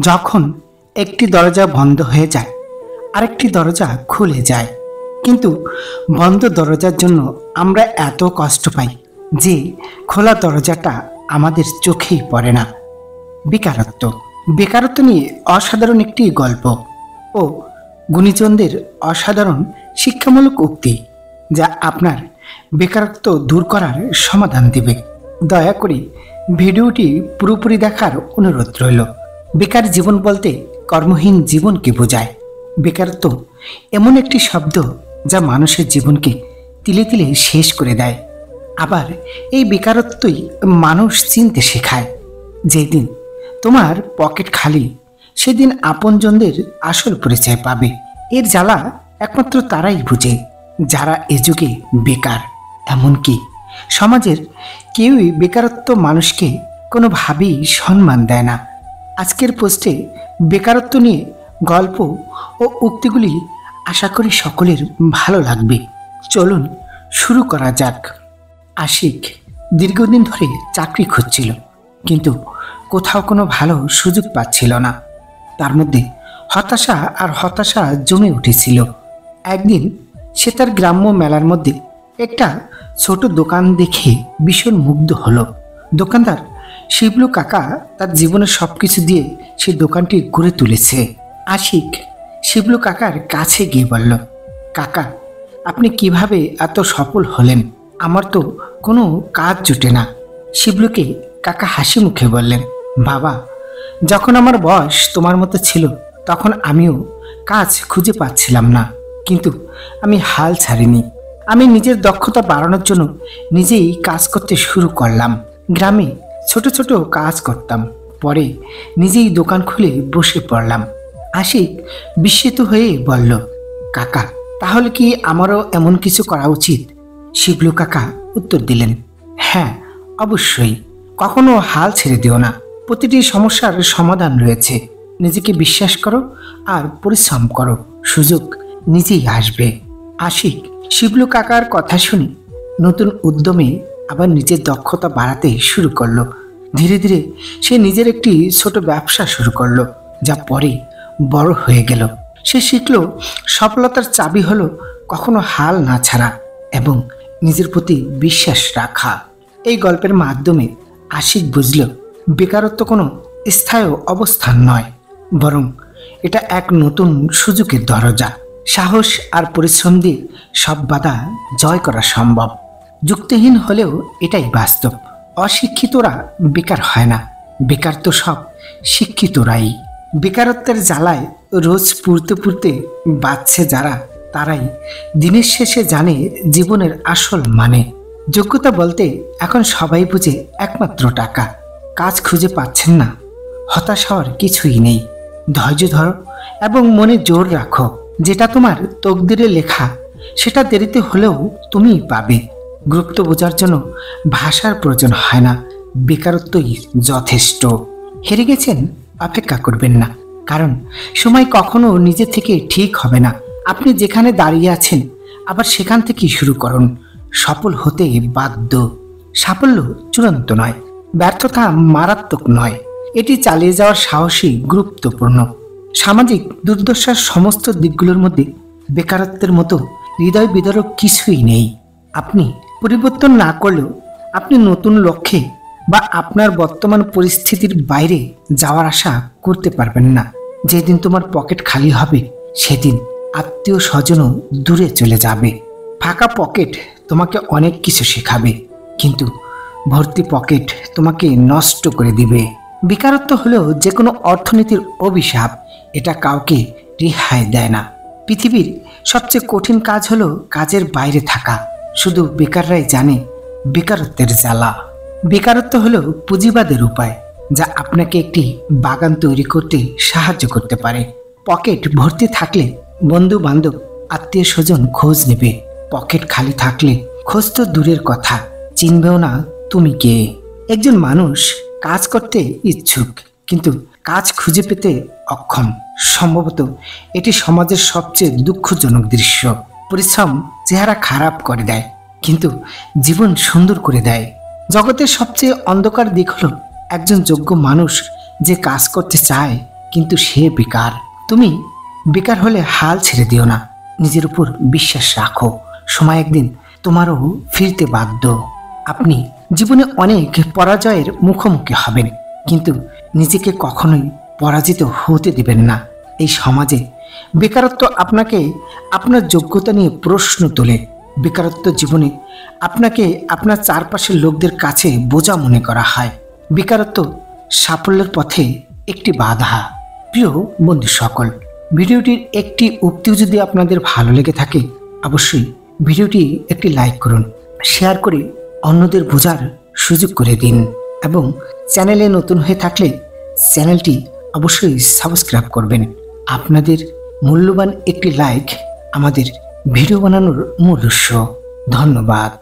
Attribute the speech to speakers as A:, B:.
A: যখন একটি দরজা বন্ধ হয়ে যায়, আরেকটি দরজা খুলে যায়। কিন্তু বন্ধ দরজার জন্য আমরা এত কষ্ট পাই যে খোলা দরজাটা আমাদের চোখেই পড়ে না। বেকারত্ব। বেকারত্ব নিয়ে অসাধারণ একটি গল্প ও গুণীজনদের অসাধারণ শিক্ষামূলক উক্তি যা আপনার বেকারত্ব দূর করার সমাধান দেবে। দয়া করে ভিডিওটি পুরোপুরি দেখার অনুরোধ রইল। বেকার জীবন বলতে কর্মহীন জীবনকে বোঝায়। বেকারত্ব এমন একটি শব্দ যা মানুষের জীবনকে তিলে তিলে শেষ করে দেয়। আবার এই বেকারত্বই মানুষ চিনতে শেখায়। যেদিন তোমার পকেট খালি, সেদিন আপনজনদের আসল পরিচয় পাবে। এর জ্বালা একমাত্র তারাই বুঝে, যারা এ যুগে বেকার। এমনকি সমাজের কেউই বেকারত্ব মানুষকে কোনোভাবেই সম্মান দেয় না। আজকের পোস্টে বেকারত্ব নিয়ে গল্প ও উক্তিগুলি আশা করি সকলের ভালো লাগবে। চলুন শুরু করা যাক। আশিক দীর্ঘদিন ধরে চাকরি খুঁজছিল, কিন্তু কোথাও কোনো ভালো সুযোগ পাচ্ছিল না। তার মধ্যে হতাশা আর হতাশা জমে উঠেছিল। একদিন সে তার গ্রাম্য মেলার মধ্যে একটা ছোট দোকান দেখে ভীষণ মুগ্ধ হলো। দোকানদার শিবলু কাকা তার জীবনের সব কিছু দিয়ে সেই দোকানটি গড়ে তুলেছে। আশিক, শিবলু কাকার কাছে গিয়ে বলল, কাকা, আপনি কীভাবে এত সফল হলেন? আমার তো কোনো কাজ জুটে না। শিবলুকে কাকা হাসি মুখে বললেন, বাবা, যখন আমার বয়স তোমার মতো ছিল, তখন আমিও কাজ খুঁজে পাচ্ছিলাম না। কিন্তু আমি হাল ছাড়িনি। আমি নিজের দক্ষতা বাড়ানোর জন্য নিজেই কাজ করতে শুরু করলাম। গ্রামে ছোট ছোট কাজ করতাম। পরে নিজেই দোকান খুলে বসে পড়লাম। আশিক বিস্মিত হয়ে বলল, কাকা, তাহলে কি আমারও এমন কিছু করা উচিত? শিবলু কাকা উত্তর দিলেন হ্যাঁ অবশ্যই। কখনো হাল ছেড়ে দিও না। প্রতিটি সমস্যার সমাধান রয়েছে। নিজেকে বিশ্বাস করো আর পরিশ্রম করো। সুযোগ নিজেই আসবে। আশিক শিবলু কাকার কথা শুনে নতুন উদ্যমে আবার নিজের দক্ষতা বাড়াতে শুরু করল। ধীরে ধীরে সে নিজের একটি ছোট ব্যবসা শুরু করল, যা পরে বড় হয়ে গেল। সে শিখল, সফলতার চাবি হলো কখনো হাল না ছাড়া এবং নিজের প্রতি বিশ্বাস রাখা। এই গল্পের মাধ্যমে আশিক বুঝল, বেকারত্ব কোনো স্থায়ী অবস্থান নয়, বরং এটা এক নতুন সুযোগের দরজা। সাহস আর পরিশ্রম দিয়ে সব বাধা জয় করা সম্ভব। যুক্তিহীন হলেও এটাই বাস্তব। অশিক্ষিতরা বেকার হয় না। বেকার তো সব। শিক্ষিতরাই। বেকারত্বের জ্বালায় রোজ পুড়তে পুড়তে বাঁচছে যারা, তারাই। দিনের শেষে জানে জীবনের আসল মানে। যোগ্যতা বলতে এখন সবাই বুঝে একমাত্র টাকা। কাজ খুঁজে পাচ্ছেন না। হতাশ হওয়ার কিছুই নেই। ধৈর্য ধরো এবং মনে জোর রাখো। যেটা তোমার তকদিরে লেখা, সেটা দেরিতে হলেও তুমিই পাবে। গুরুত্ব বোঝার জন্য ভাষার প্রয়োজন হয় না। বেকারত্বই যথেষ্ট। হেরে গেছেন, অপেক্ষা করবেন না। কারণ সময় কখনো নিজে থেকে ঠিক হবে না। আপনি যেখানে দাঁড়িয়ে আছেন, আবার সেখান থেকেই শুরু করুন। সফল হতে বাধ্য। সাফল্য চূড়ান্ত নয়, ব্যর্থতা মারাত্মক নয়। এটি চালিয়ে যাওয়ার সাহসী গুরুত্বপূর্ণ। সামাজিক দুর্দশার সমস্ত দিকগুলোর মধ্যে বেকারত্বের মতো হৃদয় বিদারক কিছুই নেই। আপনি পরিবর্তন না করলেও আপনি নতুন লক্ষ্যে বা আপনার বর্তমান পরিস্থিতির বাইরে যাওয়ার আশা করতে পারবেন না। যেদিন তোমার পকেট খালি হবে, সেদিন আত্মীয় স্বজনও দূরে চলে যাবে। ফাঁকা পকেট তোমাকে অনেক কিছু শেখাবে, কিন্তু ভর্তি পকেট তোমাকে নষ্ট করে দিবে। বেকারত্ব হলেও যে কোনো অর্থনীতির অভিশাপ এটা কাউকে রেহাই দেয় না। পৃথিবীর সবচেয়ে কঠিন কাজ হলো কাজের বাইরে থাকা। শুধু বেকাররাই জানে, বেকারত্বের জ্বালা। বেকারত্ব হলো পুঁজিবাদের উপায়, যা আপনাকে একটি বাগান তৈরি করতে সাহায্য করতে পারে। পকেট ভর্তি থাকলে বন্ধু বান্ধব আত্মীয় স্বজন খোঁজ নেবে। পকেট খালি থাকলে খোঁজ তো দূরের কথা, চিনবেও না তুমি কে। একজন মানুষ কাজ করতে ইচ্ছুক, কিন্তু কাজ খুঁজে পেতে অক্ষম। সম্ভবত এটি সমাজের সবচেয়ে দুঃখজনক দৃশ্য। পরিশ্রম চেহারা খারাপ করে দেয়, কিন্তু জীবন সুন্দর করে দেয়। জগতের সবচেয়ে অন্ধকার দিক হলো একজন যোগ্য মানুষ যে কাজ করতে চায়, কিন্তু সে বেকার। তুমি বেকার হলে হাল ছেড়ে দিও না, নিজের উপর বিশ্বাস রাখো। সময় একদিন তোমারও ফিরতে বাধ্য। আপনি জীবনে অনেক পরাজয়ের মুখোমুখি হবেন, কিন্তু নিজেকে কখনোই পরাজিত হতে দিবেন না। এই সমাজে বেকারত্ব আপনাকে আপনার যোগ্যতা নিয়ে প্রশ্ন তোলে। বেকারত্ব জীবনে আপনাকে আপনার চারপাশের লোকদের কাছে বোঝা মনে করা হয়। বেকারত্ব সাফল্যের পথে একটি বাধা। প্রিয় বন্ধু সকল, ভিডিওটির একটি উক্তিও যদি আপনাদের ভালো লেগে থাকে, অবশ্যই ভিডিওটি একটি লাইক করুন, শেয়ার করে অন্যদের বোঝার সুযোগ করে দিন এবং চ্যানেলে নতুন হয়ে থাকলে চ্যানেলটি অবশ্যই সাবস্ক্রাইব করবেন। আপনাদের মূল্যবান একটি লাইক আমাদের ভিডিও বানানোর মূল উৎস। ধন্যবাদ।